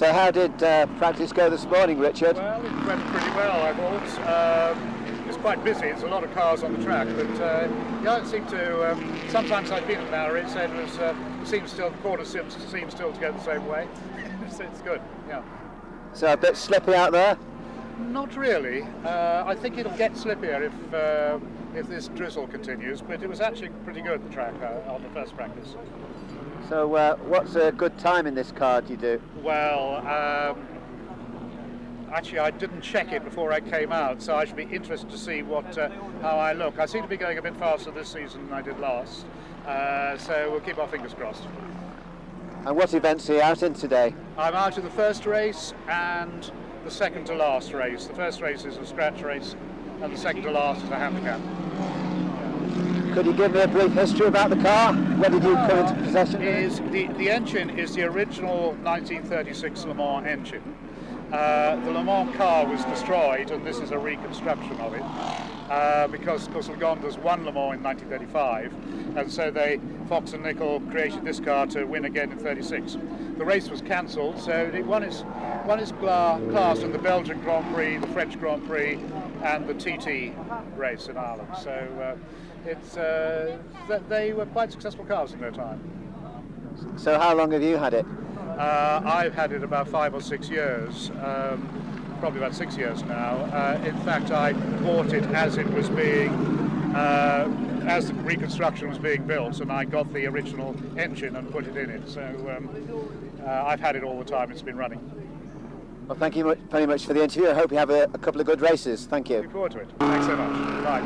So how did uh, practice go this morning, Richard? Well, it went pretty well, I thought. Um, it's quite busy. It's a lot of cars on the track, but uh, yeah, it seemed to. Um, sometimes I've been at Narra, it said it was, uh, seems still the corner seems, seems still to go the same way. it's, it's good. Yeah. So a bit slippy out there. Not really. Uh, I think it'll get slippier if uh, if this drizzle continues, but it was actually pretty good the track uh, on the first practice. So uh, what's a good time in this car? Do you do? Well. Um, actually, I didn't check it before I came out, so I should be interested to see what uh, how I look. I seem to be going a bit faster this season than I did last, uh, so we'll keep our fingers crossed. And what events are you out in today? I'm out in the first race and the second to last race. The first race is a scratch race, and the second to last is a handicap. Could you give me a brief history about the car? When did you come into possession? Is the, the engine is the original 1936 Le Mans engine. Uh, the Le Mans car was destroyed, and this is a reconstruction of it, uh, because of course Lagonda's won Le Mans in 1935, and so they Fox and Nicoll created this car to win again in 36. The race was cancelled, so it won its won its class in the Belgian Grand Prix, the French Grand Prix, and the TT race in Ireland. So uh, it's uh, they were quite successful cars in their time. So how long have you had it? Uh, I've had it about five or six years, um, probably about six years now. Uh, in fact, I bought it as it was being, uh, as the reconstruction was being built, and I got the original engine and put it in it. So um, uh, I've had it all the time. It's been running. Well, thank you very much for the interview. I hope you have a, a couple of good races. Thank you. Looking forward to it. Thanks so much. Bye.